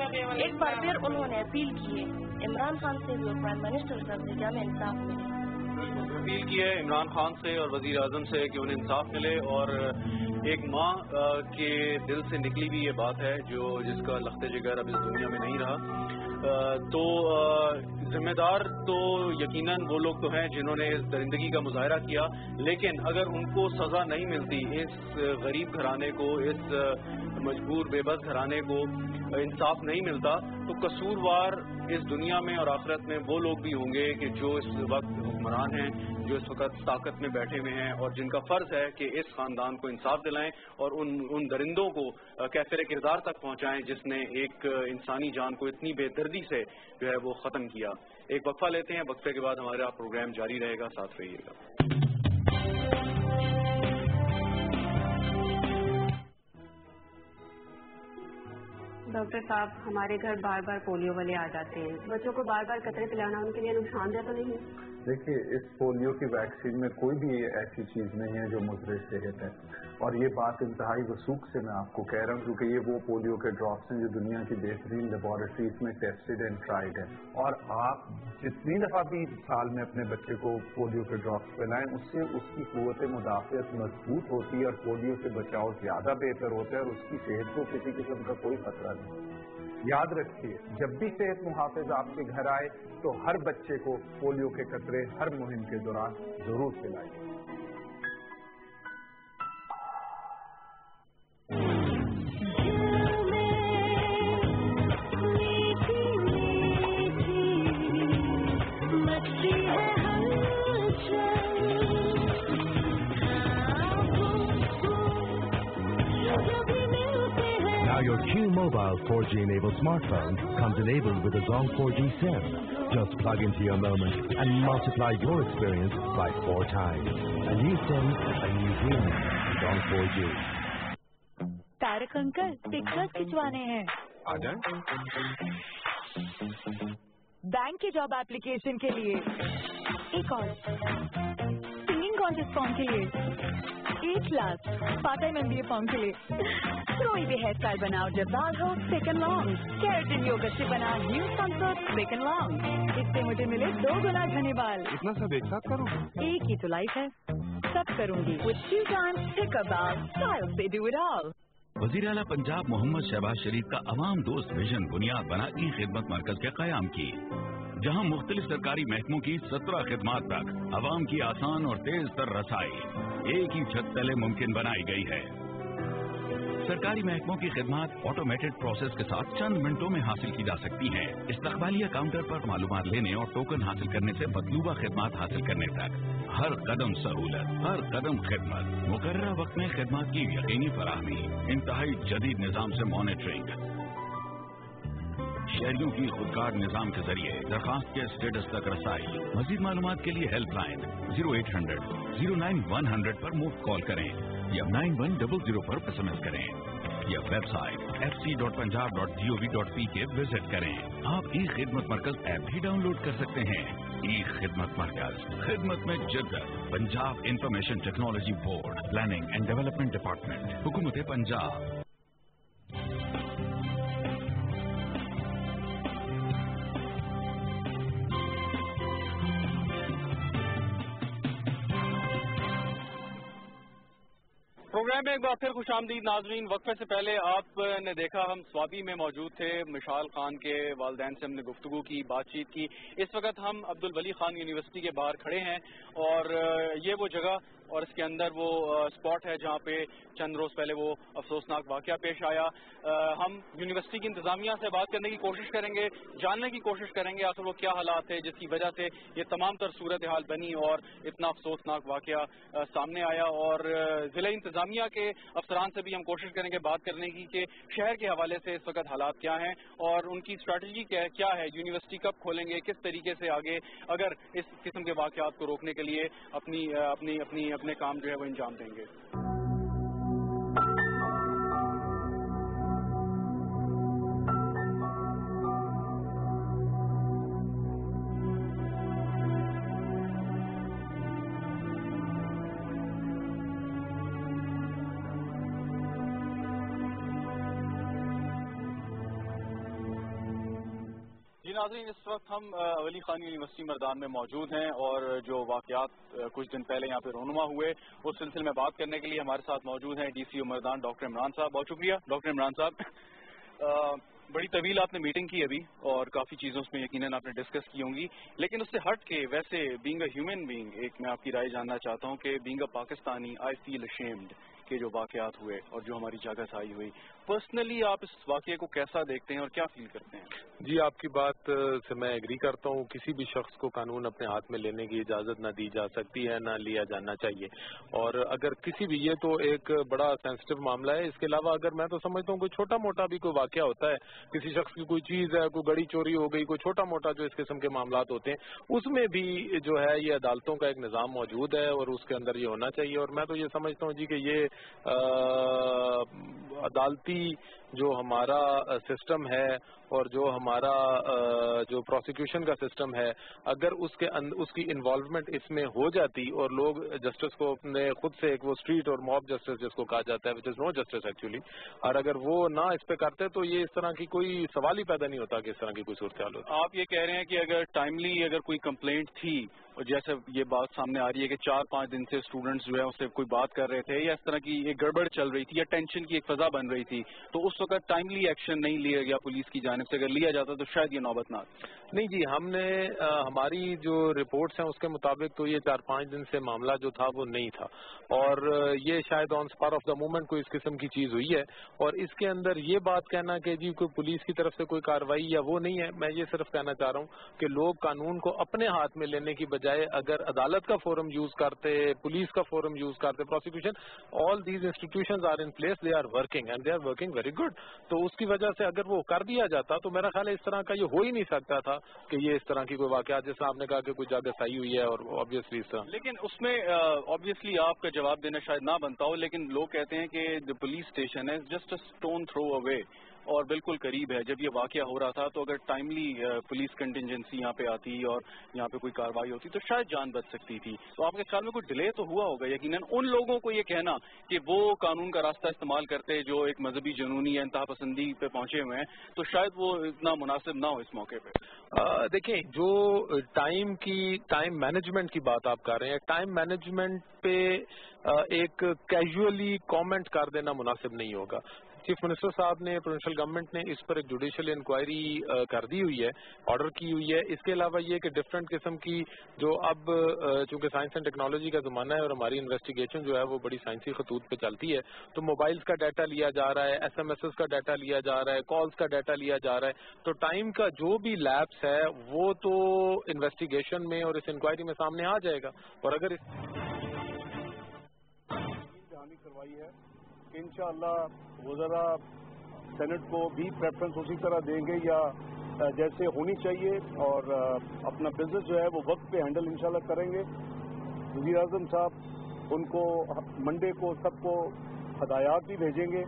एक बार फिर उन्होंने अपील की है, इमरान खान से और प्राइम मिनिस्टर साहब से जामे इंसाफ मिले अपील की है इमरान खान से और वज़ीर आज़म से कि उन्हें इंसाफ मिले और एक माँ के दिल से निकली भी ये बात है जो जिसका लखते जिगर अब इस दुनिया में नहीं रहा। तो जिम्मेदार तो यकीनन वो लोग तो हैं जिन्होंने इस दरिंदगी का मुजाहरा किया। लेकिन अगर उनको सज़ा नहीं मिलती इस गरीब घराने को, इस मजबूर, बेबस घराने को इंसाफ नहीं मिलता तो कसूरवार इस दुनिया में और आखिरत में वो लोग भी होंगे कि जो इस वक्त हुक्मरान हैं, जो इस वक्त ताकत में बैठे हुए हैं और जिनका फ़र्ज़ है कि इस खानदान को इंसाफ दिलाएँ और उन उन दरिंदों को कैफर किरदार तक पहुंचाएँ जिसने एक इंसानी जान को इतनी बेदर्दी से जो है वो खत्म किया। एक वक्फा लेते हैं, वक्फे के बाद हमारा प्रोग्राम जारी रहेगा, साथ रहिएगा। डॉक्टर साहब हमारे घर बार बार पोलियो वाले आ जाते हैं। बच्चों को बार बार कतरे पिलाना, उनके लिए नुकसानदेह तो नहीं। देखिए, इस पोलियो की वैक्सीन में कोई भी ऐसी चीज़ नहीं है जो मुजर सेहत है। और ये बात इंतहाई वसूख से मैं आपको कह रहा हूँ क्योंकि ये वो पोलियो के ड्रॉप्स हैं जो दुनिया की बेहतरीन लेबोरेटरीज में टेस्टेड एंड ट्राइड है। और आप जितनी दफ़ा भी साल में अपने बच्चे को पोलियो के ड्रॉप्स पिलाएँ, उससे उसकी कुत मुदाफियत मज़बूत होती है और पोलियो से बचाव ज़्यादा बेहतर होता है और उसकी सेहत को किसी किस्म का कोई खतरा नहीं। याद रखिए, जब भी सेहत मुहाफिज आपके घर आए तो हर बच्चे को पोलियो के कतरे हर मुहिम के दौरान ज़रूर पिलाइए your Q Mobile 4G enabled smartphone comes enabled with a Zong 4G SIM. Just plug into your moment and multiply your experience by four times. A new SIM, a new dream. Zong 4G. Tarak uncle pictures खिंचवाने हैं आ जाए bank के job application के लिए एक और contest form के लिए। एक lakh part time MBA form के लिए। कोई भी हेयर स्टाइल बनाओ जब बाल हो सेकंड लॉन्ग कैरेटिन योगा से बनाओ न्यू कंसर्ट सेकंड लॉन्ग इससे मुझे मिले दो गुना घने बाल। इतना सब एक साथ करो? एक ही तो लाइफ है। सब करूँगी। विथ टू टाइम्स थिकर बाल स्टाइल से डू इट ऑल वज़ीर अला पंजाब मोहम्मद शहबाज शरीफ का अवाम दोस्त विजन बुनियाद बना ई खिदमत मरकज के कयाम की। जहाँ मुख्तलिफ़ सरकारी महकमों की सत्रह खिदमात तक आवाम की आसान और तेज तर रसाई एक ही छत तले मुमकिन बनाई गई है। सरकारी महकमों की खिदमत ऑटोमेटेड प्रोसेस के साथ चंद मिनटों में हासिल की जा सकती है। इस्तबालिया काउंटर पर मालूम लेने और टोकन हासिल करने से मतलूबा खिदमत हासिल करने तक हर कदम सहूलत, हर कदम खिदमत। मुकर्रा वक्त में खिदमत की यकीनी फराहमी, इंतहाई जदीद निज़ाम से मॉनिटरिंग शहरियों की खुदकार निज़ाम के ज़रिए दरखास्त के स्टेटस तक रसाई। मजीद मालूम के लिए helpline zero eight hundred zero nine one hundred आरोप मुफ़्त कॉल करें या नाइन वन डबल ज़ीरो आरोप एस एम एस करें या website F C dot Punjab dot G O V dot P K visit करें। आप ई खिदमत मरकज ऐप भी डाउनलोड कर सकते हैं। ई खिदमत मरकज खिदमत में जिद्दत Punjab information technology board planning and development department हुकूमत पंजाब प्रोग्राम में एक बार फिर खुश आमदीद, नाजरीन। वक्फे से पहले आपने देखा, हम स्वाबी में मौजूद थे। मिशाल खान के वालदेन से हमने गुफ्तू की, बातचीत की। इस वक्त हम अब्दुल वली खान यूनिवर्सिटी के बाहर खड़े हैं और ये वो जगह और इसके अंदर वो स्पॉट है जहाँ पे चंद रोज पहले वो अफसोसनाक वाक़ पेश आया। आ, हम यूनिवर्सिटी की इंतजामिया से बात करने की कोशिश करेंगे जानने की कोशिश करेंगे आखिर वो क्या हालात है जिसकी वजह से ये तमाम तर सूरत हाल बनी और इतना अफसोसनाक वाक्य सामने आया। और ज़िले इंतजामिया के अफसरान से भी हम कोशिश करेंगे बात करने की कि शहर के हवाले से इस वक्त हालात क्या हैं और उनकी स्ट्रैटेजी क्या है यूनिवर्सिटी कब खोलेंगे किस तरीके से आगे अगर इस किस्म के वाकत को रोकने के लिए अपनी अपनी अपनी अपने काम जो है वो अंजाम देंगे। नाजरीन इस वक्त हम अली खान यूनिवर्सिटी मरदान में मौजूद हैं और जो वाकयात कुछ दिन पहले यहाँ पे रोनुमा हुए, उस सिलसिले में बात करने के लिए हमारे साथ मौजूद हैं डीसीओ मरदान डॉक्टर इमरान साहब। बहुत शुक्रिया डॉक्टर इमरान साहब। बड़ी तवील आपने मीटिंग की अभी और काफ़ी चीज़ों उसमें यकीनन आपने डिस्कस की होंगी। लेकिन उससे हट के वैसे बींग अ बींग एक मैं आपकी राय जानना चाहता हूँ कि being a Pakistani I feel ashamed के जो वाकयात हुए और जो हमारी जगह आई हुई। पर्सनली आप इस वाक्य को कैसा देखते हैं और क्या फील करते हैं? जी, आपकी बात से मैं एग्री करता हूँ। किसी भी शख्स को कानून अपने हाथ में लेने की इजाज़त न दी जा सकती है, न लिया जाना चाहिए। और अगर किसी भी, ये तो एक बड़ा सेंसिटिव मामला है। इसके अलावा अगर मैं तो समझता हूँ, कोई छोटा मोटा भी कोई वाक्य होता है। किसी शख्स की कोई चीज़ है, कोई गड़ी चोरी हो गई, कोई छोटा मोटा जो इस किस्म के मामला होते हैं, उसमें भी जो है, ये अदालतों का एक निज़ाम मौजूद है और उसके अंदर ये होना चाहिए। और मैं तो ये समझता हूँ जी कि ये अदालती जो हमारा सिस्टम है और जो हमारा जो प्रोसिक्यूशन का सिस्टम है, अगर उसके उसकी इन्वॉल्वमेंट इसमें हो जाती और लोग जस्टिस को अपने खुद से एक वो स्ट्रीट और मॉब जस्टिस जिसको कहा जाता है which is no justice actually और अगर वो ना इस पे करते तो ये इस तरह की कोई सवाल ही पैदा नहीं होता कि इस तरह की कोई सूरत हाल होती। आप ये कह रहे हैं कि अगर टाइमली अगर कोई कंप्लेंट थी जैसे ये बात सामने आ रही है कि चार पाँच दिन से स्टूडेंट्स जो है उससे कोई बात कर रहे थे या इस तरह की एक गड़बड़ चल रही थी या टेंशन की एक फजा बन रही थी तो उस वक्त टाइमली एक्शन नहीं लिया गया पुलिस की जानब से। अगर लिया जाता तो शायद ये नौबत ना नहीं जी हमने आ, हमारी जो रिपोर्ट्स हैं उसके मुताबिक तो ये चार पाँच दिन से मामला जो था वो नहीं था। और ये शायद on spur of the movement कोई इस किस्म की चीज़ हुई है। और इसके अंदर ये बात कहना कि जी कोई पुलिस की तरफ़ से कोई कार्रवाई या वो नहीं है मैं ये सिर्फ़ कहना चाह रहा हूँ कि लोग कानून को अपने हाथ में लेने की बजाय अगर अदालत का फोरम यूज़ करते, पुलिस का फोरम यूज़ करते prosecution all these institution are in place they are working and they are working very good तो उसकी वजह से अगर वो कर दिया जाता तो मेरा ख्याल है इस तरह का ये हो ही नहीं सकता था कि ये इस तरह की कोई वाकत जैसे आपने कहा कि कोई जगह सही हुई है और ऑब्वियसली इस तरह। लेकिन उसमें ऑब्वियसली आपका जवाब देना शायद ना बनता हो, लेकिन लोग कहते हैं कि जो पुलिस स्टेशन है just a stone throw away और बिल्कुल करीब है। जब ये वाक़ हो रहा था तो अगर टाइमली पुलिस कंटिजेंसी यहाँ पे आती और यहाँ पे कोई कार्रवाई होती तो शायद जान बच सकती थी। तो आपके ख्याल में कोई डिले तो हुआ होगा? यकीनन उन लोगों को ये कहना कि वो कानून का रास्ता इस्तेमाल करते जो एक मजहबी जुनूनी या इंतहा पसंदी पे पहुँचे हुए हैं तो शायद वो इतना मुनासिब ना हो इस मौके पर देखिए, जो टाइम की टाइम मैनेजमेंट की बात आप कर रहे हैं टाइम मैनेजमेंट पे एक कैजुअली कमेंट कर देना मुनासिब नहीं होगा। चीफ मिनिस्टर साहब ने प्रोविंशियल गवर्नमेंट ने इस पर एक जुडिशियल इंक्वायरी कर दी हुई है ऑर्डर की हुई है। इसके अलावा ये कि डिफरेंट किस्म की जो अब चूँकि साइंस एंड टेक्नोलॉजी का जमाना है और हमारी इन्वेस्टिगेशन जो है वो बड़ी साइंसी खतूत पे चलती है तो मोबाइल्स का डाटा लिया जा रहा है एस का डाटा लिया जा रहा है कॉल्स का डाटा लिया जा रहा है तो टाइम का जो भी लैब्स है, वो तो इन्वेस्टिगेशन में और इस इंक्वायरी में सामने आ जाएगा। और अगर इस करवाई है इनशाला वो ज़रा सेनेट को भी प्रेफरेंस उसी तरह देंगे या जैसे होनी चाहिए और अपना बिज़नेस जो है वो वक्त पे हैंडल इंशाल्लाह करेंगे। वज़ीर अजम साहब उनको मंडे को सबको हदायत भी भेजेंगे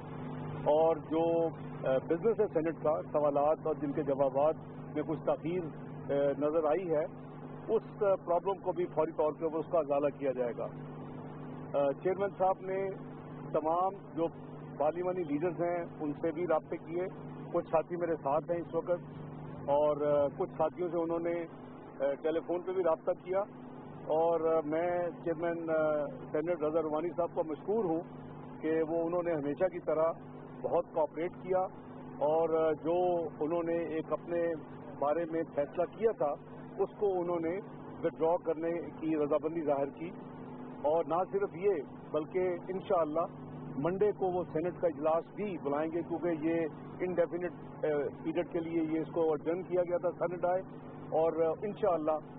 और जो बिज़नेस है सेनेट का, सवालत और जिनके जवाब में कुछ तखीर नज़र आई है, उस प्रॉब्लम को भी फौरी तौर पर उसका अजाला किया जाएगा। चेयरमैन साहब ने तमाम जो पार्लिमानी लीडर्स हैं, उनसे भी रबते किए। कुछ साथी मेरे साथ हैं इस वक्त, और कुछ साथियों से उन्होंने टेलीफोन पे भी रबता किया। और मैं चेयरमैन सेनेट रजा रुमानी साहब का मशहूर हूँ कि वो उन्होंने हमेशा की तरह बहुत कॉपरेट किया। और जो उन्होंने एक अपने बारे में फैसला किया था, उसको उन्होंने विदड्रॉ करने की रजाबंदी ज़ाहिर की। और ना सिर्फ़ ये बल्कि इन मंडे को वो सेनेट का इजलास भी बुलाएँगे, क्योंकि ये इनडेफिनेट पीरियड के लिए ये इसको अडर्न किया गया था सेनेट आए, और इन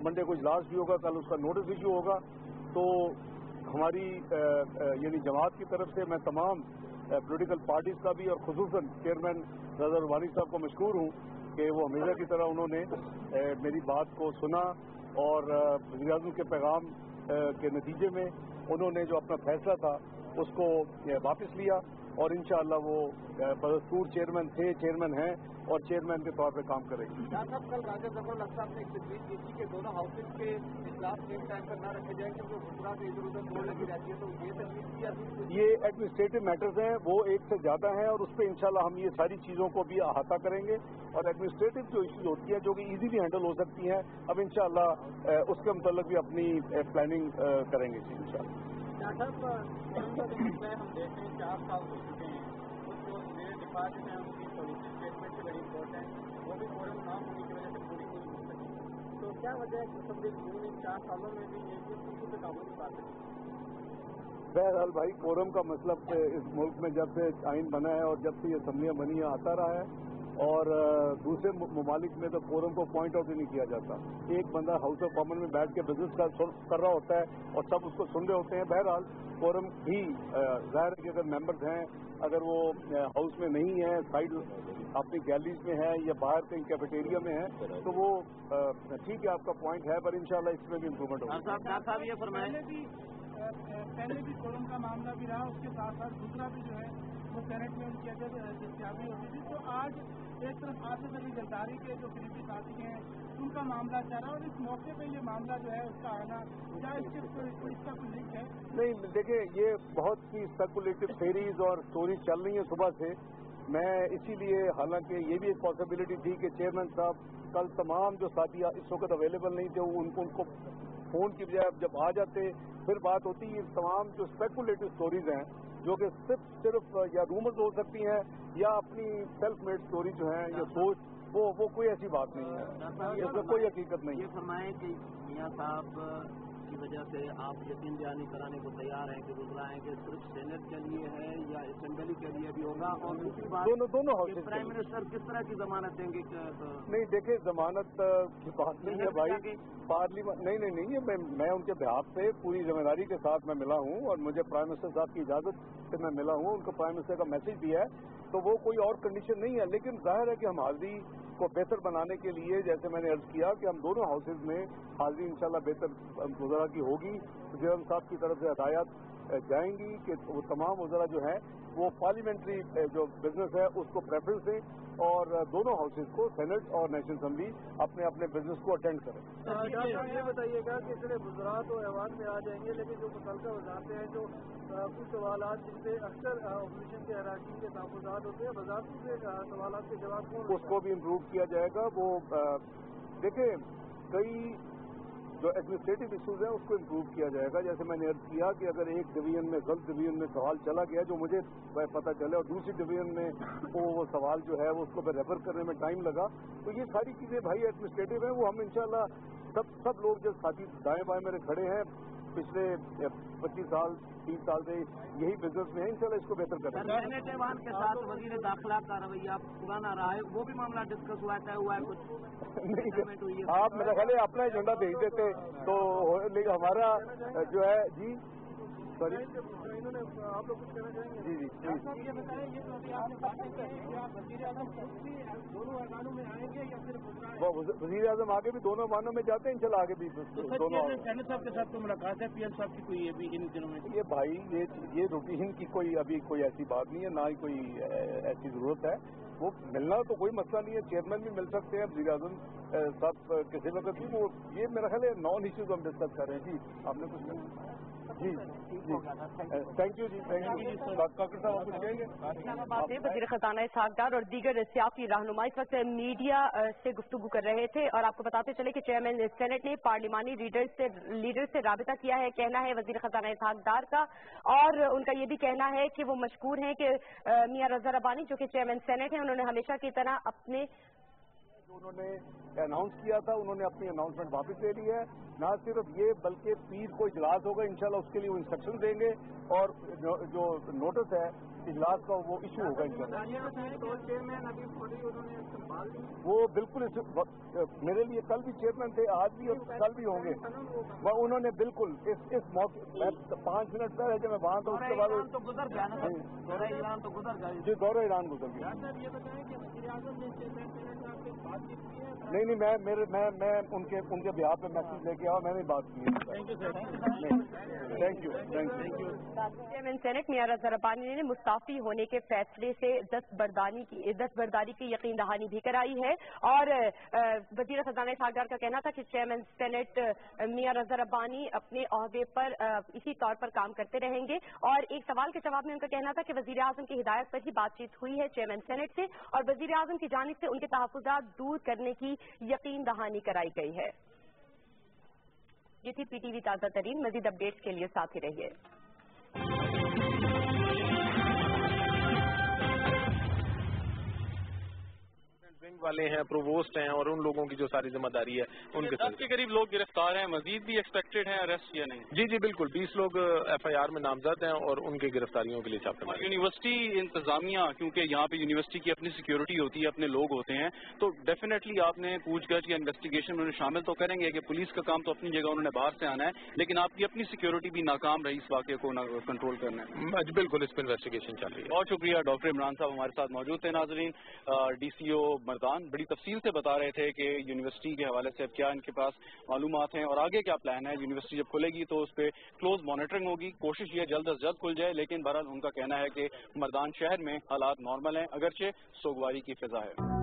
मंडे को इजलास भी होगा, कल उसका नोटिस इश्यू होगा। तो हमारी यानी जमात की तरफ़ से मैं तमाम पोलिटिकल पार्टीज़ का भी और खसूस चेयरमैन रजर वानी साहब को मशहूर हूँ कि वो हमेशा की तरह उन्होंने मेरी बात को सुना और वजी के पैगाम के नतीजे में उन्होंने जो अपना फैसला था, उसको वापस लिया और इंशाल्लाह वो बदस्तूर चेयरमैन थे चेयरमैन हैं और चेयरमैन के तौर पे काम करेंगे। साहब कल राजा ज़फ़र साहब ने एक तस्वीर की थी कि दोनों हाउसेज के इजलास सेम टाइम पर न रखे जाए क्योंकि गुजरा से इधर उधर दौड़ लगी रहती है। तो ये तस्वीर ये एडमिनिस्ट्रेटिव मैटर्स हैं वो एक से ज़्यादा हैं और उस पर इंशाल्लाह हम ये सारी चीज़ों को भी अहाता करेंगे। और एडमिनिस्ट्रेटिव जो इश्यूज़ होती है जो कि इजीली हैंडल हो सकती हैं अब इंशाल्लाह उसके मतलब भी अपनी प्लानिंग करेंगे जी इंशाल्लाह। साहब हम देख रहे हैं चार साल हो चुके हैं। कुछ मेरे डिपार्टमेंट है उनकी पॉलिसी इंपॉर्टेंट वो भी ना होने की वजह से पूरी हो तो क्या वजह है कि चार सालों में भी भी किसी काबू नहीं पा बहरहाल भाई कोरम का मतलब इस मुल्क में जब से आइन बना है और जब से ये असम्बलियाँ बनी है आता रहा है और दूसरे ममालिक में तो कोरम को पॉइंट आउट ही नहीं किया जाता। एक बंदा हाउस ऑफ़ कॉमन में बैठ के बिज़नेस कर, कर रहा होता है और सब उसको सुन रहे होते हैं। बहरहाल कोरम भी ज़ाहिर है कि अगर मेंबर्स हैं अगर वो हाउस में नहीं है साइड अपनी गैलरीज में है या बाहर कहीं कैफेटेरिया में है तो वो ठीक है आपका पॉइंट है पर इंशाल्लाह इसमें भी इम्प्रूवमेंट होगा। साहब ये फरमाए। पहले भी कोरम का मामला भी रहा उसके साथ साथ दूसरा भी जो है वो सेनेट में उनकी दस्तियाबी होती थी तो आज एक तरफ़ आसिफ अली जरदारी के जो फिलिपी साथी हैं उनका मामला चल रहा है और इस मौके पे ये मामला जो है उसका आना क्या इसके इसका कोई लिंक है? नहीं, देखिए, ये बहुत सी स्पेकुलेटिव थेरीज और स्टोरी चल रही है सुबह से। मैं इसीलिए हालाँकि ये भी एक पॉसिबिलिटी थी कि चेयरमैन साहब कल तमाम जो साथी इस वक्त अवेलेबल नहीं थे उनको उनको फ़ोन की बजाय जब आ जाते, फिर बात होती है तमाम जो स्पेकुलेटिव स्टोरीज हैं, जो कि सिर्फ़ सिर्फ़ या रूमर्स हो सकती हैं या अपनी सेल्फ मेड स्टोरी जो है, या सोच वो वो कोई ऐसी बात नहीं है। इसमें कोई हकीकत नहीं ये फरमाएँ कि मियाँ साहब की वजह से आप यकीन बयानी कराने को तैयार हैं कि गुजरा है कि सिर्फ़ सेनेट के लिए है या असेंबली के लिए भी होगा? और दूसरी बात दोनों दोनों हाउसेज प्राइम मिनिस्टर किस तरह की जमानत देंगे नहीं देखिए जमानत की बात नहीं है भाई। पार्लियामेंट नहीं नहीं नहीं मैं मैं उनके बिहार से पूरी ज़िम्मेदारी के साथ मैं मिला हूँ और मुझे प्राइम मिनिस्टर साहब की इजाज़त से मैं मिला हूँ। उनको प्राइम मिनिस्टर का मैसेज दिया है तो वो कोई और कंडीशन नहीं है, लेकिन ज़ाहिर है कि हम हाजिरी को बेहतर बनाने के लिए, जैसे मैंने अर्ज़ किया कि हम दोनों हाउसेज में हाजिरी इंशाल्लाह बेहतर गुजरा की होगी। जयराम साहब की तरफ़ से हदायत जाएँगी कि वो तमाम वजरा जो है, वो पार्लियामेंट्री जो बिज़नेस है, उसको प्रेफरेंस दें। और दोनों हाउसेज को सेनेट और नेशनल असेंबली अपने अपने बिज़नेस को अटेंड करें। ये बताइएगा कि इसलिए गुजरात और ऐवान में आ जाएँगे लेकिन जो मुतलका वजारतें हैं जो कुछ सवाल जिनसे अक्सर अपोजिशन के अराकीन के तहफात होते हैं वजारतों के सवाल के जवाब उसको भी इम्प्रूव किया जाएगा। वो देखें कई जो एडमिनिस्ट्रेटिव इशूज है, उसको इम्प्रूव किया जाएगा। जैसे मैंने अर्ज़ किया कि अगर एक डिवीज़न में, गलत डिवीज़न में सवाल चला गया, जो मुझे पता चले, और दूसरी डिवीज़न में वो वो सवाल जो है, वो उसको रेफर करने में टाइम लगा। तो ये सारी चीज़ें भाई एडमिनिस्ट्रेटिव है, वो हम इंशाल्लाह सब सब लोग जो साथी दाएँ बाएँ मेरे खड़े हैं पिछले पच्चीस साल तीस साल से यही बिज़नेस में है। इंशाल्लाह इसको बेहतर करें ऐवान के साथ वज़ीर दाखिला का रवैया पुराना रहा है वो भी मामला डिस्कस हुआ तय हुआ है कुछ आप मेरा ख्याल अपना एजेंडा भेज देते तो लेकिन हमारा जो है जी सॉरी आप लोग कुछ कहना चाहेंगे? जी जी ये बताएँ ये तो अभी आपने बात की कि आप वज़ीर आज़म दोनों ऐवानों में आएँगे या फिर वज़ीर आज़म आगे भी दोनों ऐवानों में जाते हैं इंशाल्लाह आगे भी दोनों सैनिक साहब के साथ तो मुलाकात है पीएम साहब की कोई ये भी इन दिनों में? ये भाई ये ये रूटीन की कोई अभी कोई ऐसी बात नहीं है ना ही कोई ऐसी ज़रूरत है। वो मिलना तो कोई मसला नहीं है चेयरमैन भी मिल सकते हैं वज़ीर आज़म साहब किसी वक्त भी वो ये मेरा ख्याल है नॉन इश्यूज़ हम डिस्कस कर रहे हैं। जी आपने कुछ जी थैंक यू जी थैंक यू डॉक्टर साहब कुछ कहेंगे वज़ीर खजाना इसहाकदार और दीगर सियासी रहनुमा इस वक्त मीडिया से गुफ्तु कर रहे थे और आपको बताते चले कि चेयरमैन सेनेट ने पार्लिमानी लीडर से लीडर से रबता किया है। कहना है वज़ीर खजाना इसहाकदार का और उनका ये भी कहना है कि वो मशहूर हैं कि मियाँ रजा रबानी जो कि चेयरमैन सेनेट है उन्होंने हमेशा की तरह अपने उन्होंने अनाउंस किया था उन्होंने अपनी अनाउंसमेंट वापस ले ली है। न सिर्फ़ ये बल्कि पीर को इजलास होगा इंशाल्लाह उसके लिए वो इंस्ट्रक्शन देंगे। और जो, जो नोटिस है इजलास का वो इशू होगा वो बिल्कुल इस मेरे लिए कल भी चेयरमैन थे आज भी और कल भी होंगे। वह उन्होंने बिल्कुल इस इस मौके पाँच मिनट पहले जब मैं वहाँ था उसके बाद तो गया दौरा ईरान तो गुजर गया। जी नहीं नहीं मैं मेरे मैं मैं उनके उनके बिहार पे मैसेज लेके आया मैंने बात की। Thank you thank you thank you chairman senate मियाँ रजा रबानी ने मुस्ताफी होने के फैसले से दस बरदानी की दस बरदारी की यकीन दहानी भी कराई है। और वज़ीर खजाना सागदार का कहना था कि चेयरमैन सेनेट मियाँ रजा रबानी अपने अहदे पर इसी तौर पर काम करते रहेंगे। और एक सवाल के जवाब में उनका कहना था कि वज़ीर आज़म की हिदायत पर ही बातचीत हुई है चेयरमैन सेनेट से। और वज़ीर आज़म की जानब से उनके तहफात दूर करने की यकीन दहानी कराई गई है। ये थी पीटीवी ताज़ा तरीन, मजीद अपडेट्स के लिए साथ ही रहिए। वाले हैं प्रोवोस्ट हैं और उन लोगों की जो सारी ज़िम्मेदारी है उनके दस के करीब लोग गिरफ़्तार हैं मजीद भी एक्सपेक्टेड हैं अरेस्ट या नहीं? जी जी बिल्कुल। बीस लोग एफआईआर में नामजद हैं और उनकी गिरफ्तारियों के लिए छापेमारी यूनिवर्सिटी इंतजामिया क्योंकि यहाँ पे यूनिवर्सिटी की अपनी सिक्योरिटी होती है अपने लोग होते हैं तो डेफिनेटली आपने पूछगछ या इन्वेस्टिगेशन में शामिल तो करेंगे कि पुलिस का काम तो अपनी जगह उन्होंने बाहर से आना है लेकिन आपकी अपनी सिक्योरिटी भी नाकाम रही इस वाक्य को कंट्रोल करने में। बिल्कुल इस पर इन्वेस्टिगेशन चल रही है। बहुत शुक्रिया डॉक्टर इमरान साहब हमारे साथ मौजूद थे नाजरीन। डीसीओ मरदान बड़ी तफसील से बता रहे थे कि यूनिवर्सिटी के हवाले से अब क्या इनके पास मालूम हैं और आगे क्या प्लान है? यूनिवर्सिटी जब खुलेगी तो उस पर क्लोज मॉनिटरिंग होगी। कोशिश ये जल्द अज जल्द खुल जाए, लेकिन बहरहाल उनका कहना है कि मरदान शहर में हालात नॉर्मल हैं, अगरचे सोगवारी की फिजा है।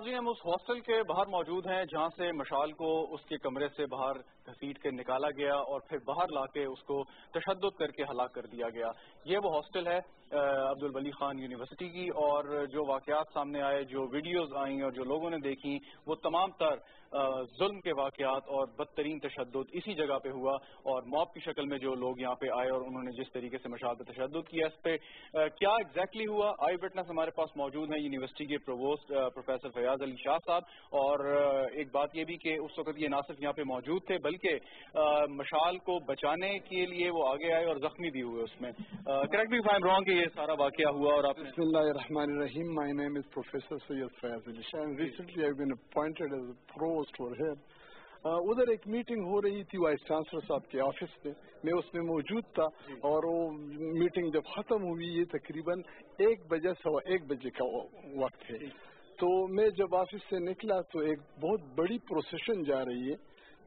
नाजरीन हम उस हॉस्टल के बाहर मौजूद हैं जहाँ से मशाल को उसके कमरे से बाहर घसीट के निकाला गया और फिर बाहर लाके उसको तशद करके हलाक कर दिया गया। ये वो हॉस्टल है अब्दुल वली खान यूनिवर्सिटी की और जो वाकयात सामने आए, जो वीडियोज़ आई और जो लोगों ने देखी, वो तमाम तर जुल्म के वाकयात और बदतरीन तशद इसी जगह पे हुआ और मॉब की शक्ल में जो लोग यहाँ पे आए और उन्होंने जिस तरीके से पर तशद किया इस पे क्या एग्जैक्टली हुआ? आई विटनेस हमारे पास मौजूद है, यूनिवर्सिटी के प्रोवोस्ट प्रोफेसर फयाज अली शाह साहब और एक बात ये भी कि उस वक्त ये ना सिर्फ़ यहाँ पे मौजूद थे, बल्कि मशाल को बचाने के लिए वो आगे आए और जख्मी भी हुए उसमें। करेक्ट भी फाइम रॉन्ग ये सारा वाक्य हुआ और आप Bismillahirrahmanirrahim. My name is Professor Sayyid Fayaz Ali Shah and recently I've been appointed as a provost over here. उधर एक मीटिंग हो रही थी वाइस चांसलर साहब के ऑफ़िस में मैं उसमें मौजूद था और वो मीटिंग जब खत्म हुई ये तकरीबन एक बजे सवा एक बजे का वक्त है। तो मैं जब ऑफ़िस से निकला तो एक बहुत बड़ी प्रोसेशन जा रही है।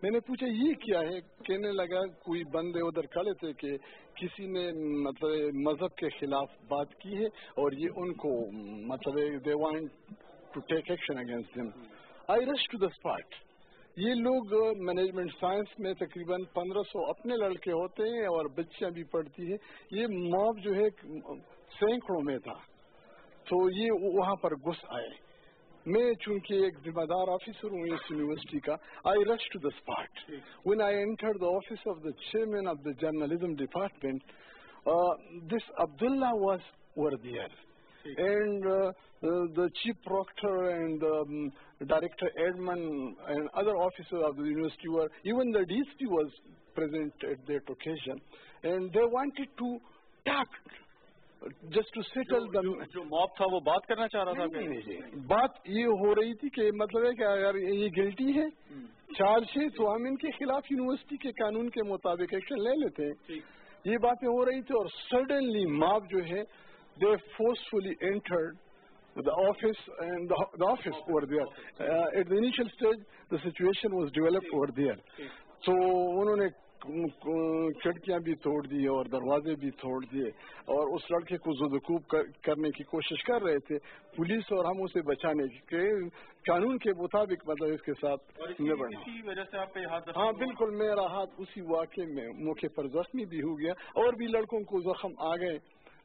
मैंने पूछा, ये क्या है? कहने लगा, कोई बंदे उधर खड़े थे कि किसी ने मतलब मज़हब के खिलाफ बात की है और ये उनको मतलब they want to take action against them I rush to the spot ये लोग मैनेजमेंट साइंस में तकरीबन 1500 अपने लड़के होते हैं और बच्चियाँ भी पढ़ती है। ये मॉब जो है सैकड़ों में था। तो ये वहाँ पर घुस आए। मैं चूंकि एक जिम्मेदार ऑफिसर हूँ इस यूनिवर्सिटी का I rush to the spot when I enter the office of the chairman of the journalism department this Abdullah was were there and uh, uh, the chief proctor and um, director Edmund and other officers of the university were even the DSP was present at that occasion and they wanted to talk just to settle the जो mob था वो बात करना चाह रहा था नहीं, नहीं, बात ये हो रही थी कि मतलब है कि अगर ये गिल्टी है चार्ज है तो हम इनके खिलाफ यूनिवर्सिटी के कानून के मुताबिक एक्शन ले लेते हैं। ये बातें हो रही थी और सडनली मॉब जो है they forcefully entered the office and the, the office over there. Uh, at the initial stage, the situation was developed over there. So उन्होंने खिड़कियाँ भी तोड़ दी और दरवाजे भी तोड़ दिए और उस लड़के को जुदकूब कर, करने की कोशिश कर रहे थे पुलिस और हम उसे बचाने के कानून के मुताबिक मतलब इसके साथ निबड़ हाँ बिल्कुल मेरा हाथ उसी वाक़े में मौके पर जख्मी भी हो गया और भी लड़कों को जख्म आ गए।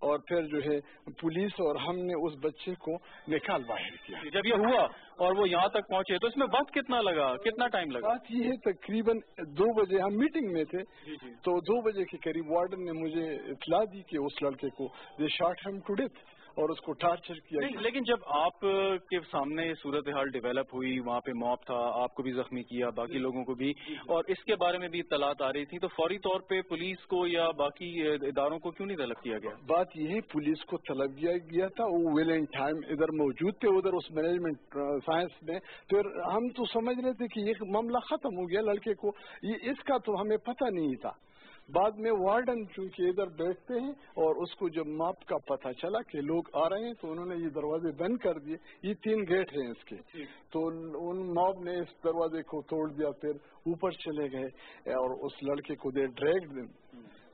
और फिर जो है पुलिस और हमने उस बच्चे को निकाल बाहर किया। जब ये हुआ और वो यहाँ तक पहुँचे तो इसमें वक्त कितना लगा? कितना टाइम लगा? बात ये है तकरीबन दो बजे हम मीटिंग में थे। तो दो बजे के करीब वार्डन ने मुझे इतला दी कि उस लड़के को they shot him to death और उसको टार्चर किया नहीं, लेकिन जब आप के सामने सूरत हाल डेवलप हुई वहाँ पे मॉब था आपको भी जख्मी किया बाकी लोगों को भी और इसके बारे में भी तलात आ रही थी तो फौरी तौर पे पुलिस को या बाकी इदारों को क्यों नहीं तलब किया गया? बात यह है पुलिस को तलब किया गया था वो वेल एंड टाइम इधर मौजूद थे उधर उस मैनेजमेंट साइंस में फिर हम तो समझ रहे थे कि ये मामला खत्म हो गया लड़के को ये इसका तो हमें पता नहीं था। बाद में वार्डन चूँकि इधर बैठते हैं और उसको जब माप का पता चला कि लोग आ रहे हैं तो उन्होंने ये दरवाजे बंद कर दिए। ये तीन गेट हैं इसके। तो उन मॉब ने इस दरवाजे को तोड़ दिया फिर ऊपर चले गए और उस लड़के को दे ड्रैग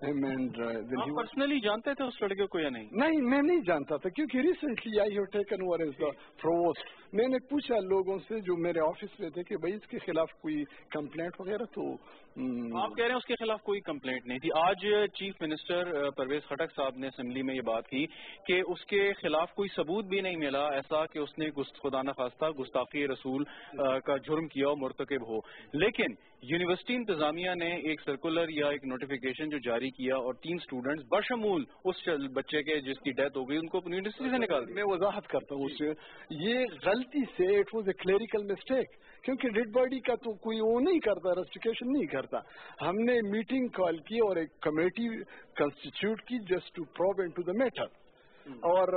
पर्सनली जानते थे उस लड़के को या नहीं? नहीं मैं नहीं जानता था क्योंकि recently I have taken over as the provost मैंने पूछा लोगों से जो मेरे ऑफ़िस में थे कि भाई इसके खिलाफ कोई कंप्लेंट वगैरह तो हम्म, आप कह रहे हैं उसके खिलाफ कोई कंप्लेंट नहीं थी। आज चीफ मिनिस्टर परवेज खटक साहब ने असेंबली में ये बात की कि उसके खिलाफ कोई सबूत भी नहीं मिला ऐसा कि उसने गुस्त- खुदा खास्ता गुस्ताखी रसूल का जुर्म किया और मुर्तकब हो। लेकिन यूनिवर्सिटी इंतजामिया ने एक सर्कुलर या एक नोटिफिकेशन जो जारी किया और तीन स्टूडेंट्स बशमूल उस बच्चे के जिसकी डेथ हो गई उनको यूनिवर्सिटी से निकाल मैं वजाहत करता हूँ उससे। ये गलती से it was a clerical mistake क्योंकि डेड बॉडी का तो कोई वो नहीं करता रेस्टिकेशन नहीं करता। हमने मीटिंग कॉल की और एक कमेटी कंस्टिट्यूट की just to probe into the matter और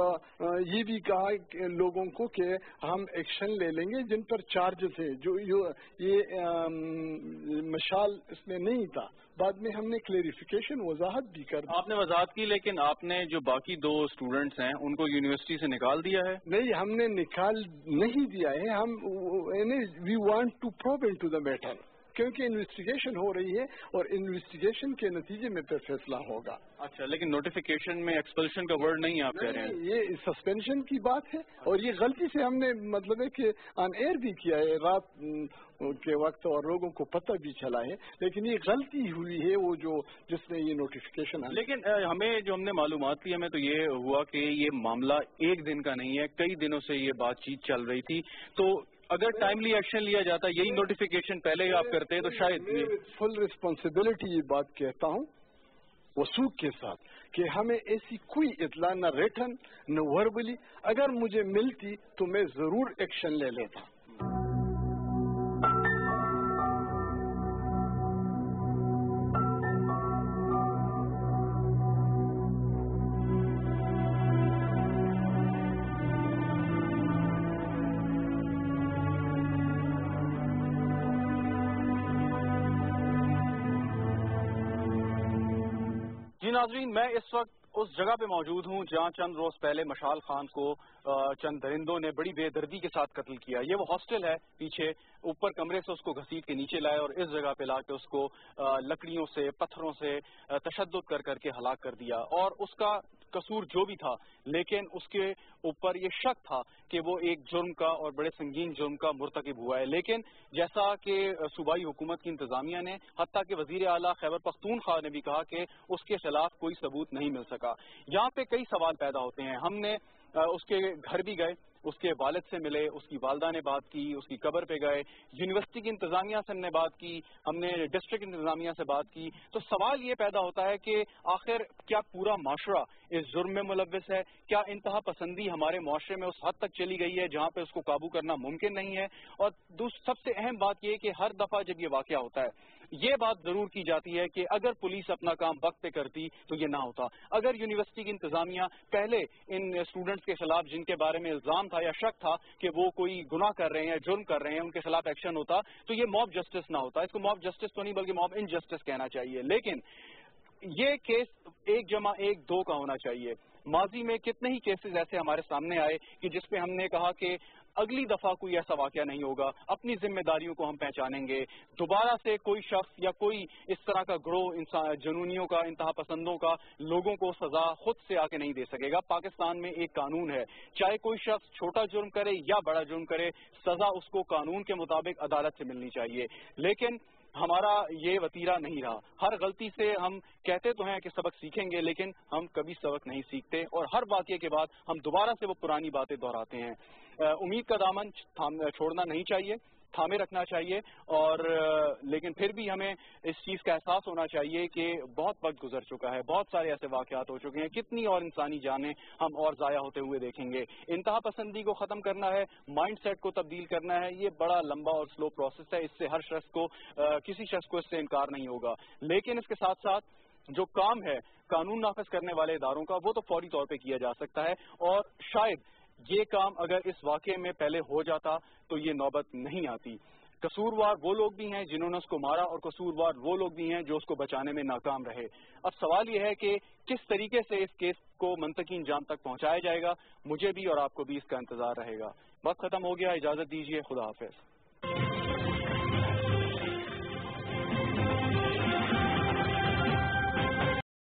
ये भी कहा लोगों को कि हम एक्शन ले लेंगे जिन पर चार्जेस है जो ये मशाल इसमें नहीं था। बाद में हमने क्लेरिफिकेशन वजाहत भी कर दी। आपने वजाहत की लेकिन आपने जो बाकी दो स्टूडेंट्स हैं उनको यूनिवर्सिटी से निकाल दिया है? नहीं हमने निकाल नहीं दिया है। हम we want to probe into the matter क्योंकि इन्वेस्टिगेशन हो रही है और इन्वेस्टिगेशन के नतीजे में फिर फैसला होगा। अच्छा लेकिन नोटिफिकेशन में एक्सपल्शन का वर्ड नहीं आप कह रहे हैं? ये सस्पेंशन की बात है और ये गलती से हमने मतलब है कि ऑन एयर भी किया है रात के वक्त और लोगों को पता भी चला है लेकिन ये गलती हुई है वो जो जिसने ये नोटिफिकेशन लेकिन हमें जो हमने मालूम ली हमें तो ये हुआ कि ये मामला एक दिन का नहीं है कई दिनों से ये बातचीत चल रही थी तो अगर टाइमली एक्शन लिया जाता यही नोटिफिकेशन पहले ही आप करते हैं तो शायद फुल रिस्पॉन्सिबिलिटी ये बात कहता हूँ वसूख के साथ कि हमें ऐसी कोई इतला न रिटर्न न वर्बली अगर मुझे मिलती तो मैं ज़रूर एक्शन ले लेता। नाजरीन, मैं इस वक्त उस जगह पे मौजूद हूँ जहाँ चंद रोज पहले मशाल खान को चंद दरिंदों ने बड़ी बेदर्दी के साथ कत्ल किया। ये वो हॉस्टल है पीछे, ऊपर कमरे से उसको घसीट के नीचे लाए और इस जगह पे ला के उसको लकड़ियों से, पत्थरों से तशद कर करके हलाक कर दिया। और उसका कसूर जो भी था, लेकिन उसके ऊपर ये शक था कि वो एक जुर्म का और बड़े संगीन जुर्म का मुरतकब हुआ है। लेकिन जैसा कि सूबाई हुकूमत की इंतजामिया ने हत्या के वज़ीर अला खैबर पख्तूनख्वा ने भी कहा कि उसके खिलाफ कोई सबूत नहीं मिल सका। यहाँ पे कई सवाल पैदा होते हैं। हमने उसके घर भी गए, उसके वालद से मिले, उसकी वालदा ने बात की, उसकी कबर पे गए, यूनिवर्सिटी की इंतजामिया से हमने बात की, हमने डिस्ट्रिक्ट इंतजामिया से बात की। तो सवाल ये पैदा होता है कि आखिर क्या पूरा माशरा इस जुर्म में मुलविस है। क्या इंतहा पसंदी हमारे माशरे में उस हद तक चली गई है जहाँ पे उसको काबू करना मुमकिन नहीं है? और सबसे अहम बात यह कि हर दफ़ा जब ये वाक़ होता है, ये बात ज़रूर की जाती है कि अगर पुलिस अपना काम वक्त पे करती तो ये ना होता। अगर यूनिवर्सिटी की इंतजामिया पहले इन स्टूडेंट्स के खिलाफ जिनके बारे में इल्ज़ाम था या शक था कि वो कोई गुनाह कर रहे हैं जुर्म कर रहे हैं, उनके खिलाफ एक्शन होता तो ये मॉब जस्टिस ना होता। इसको मॉब जस्टिस तो नहीं, बल्कि मॉब इनजस्टिस कहना चाहिए। लेकिन ये केस एक जमा एक दो का होना चाहिए। माजी में कितने ही केसेस ऐसे हमारे सामने आए कि जिसपे हमने कहा कि अगली दफ़ा कोई ऐसा वाकया नहीं होगा, अपनी जिम्मेदारियों को हम पहचानेंगे। दोबारा से कोई शख्स या कोई इस तरह का ग्रोह जुनूनियों का, इंतहा पसंदों का, लोगों को सजा खुद से आके नहीं दे सकेगा। पाकिस्तान में एक कानून है। चाहे कोई शख्स छोटा जुर्म करे या बड़ा जुर्म करे, सजा उसको कानून के मुताबिक अदालत से मिलनी चाहिए। लेकिन हमारा ये वतीरा नहीं रहा। हर गलती से हम कहते तो हैं कि सबक सीखेंगे, लेकिन हम कभी सबक नहीं सीखते। और हर वाक्य के बाद हम दोबारा से वो पुरानी बातें दोहराते हैं। उम्मीद का दामन छोड़ना नहीं चाहिए। थामे रखना चाहिए और लेकिन फिर भी हमें इस चीज़ का एहसास होना चाहिए कि बहुत वक्त गुजर चुका है, बहुत सारे ऐसे वाकत हो चुके हैं, कितनी और इंसानी जानें हम और जाया होते हुए देखेंगे। इंतहा पसंदी को खत्म करना है माइंड सेट को तब्दील करना है, ये बड़ा लंबा और स्लो प्रोसेस है, इससे हर शख्स को किसी शख्स को इससे इनकार नहीं होगा। लेकिन इसके साथ साथ जो काम है, कानून नाफज करने वाले इदारों का, वो तो फौरी तौर पे किया जा सकता है और शायद ये काम अगर इस वाक़े में पहले हो जाता तो ये नौबत नहीं आती। कसूरवार वो लोग भी हैं जिन्होंने उसको मारा और कसूरवार वो लोग भी हैं जो उसको बचाने में नाकाम रहे। अब सवाल यह है कि किस तरीके से इस केस को मंतकी इंजाम तक पहुँचाया जाएगा? मुझे भी और आपको भी इसका इंतज़ार रहेगा। वक्त खत्म हो गया, इजाज़त दीजिए, खुदा हाफिज।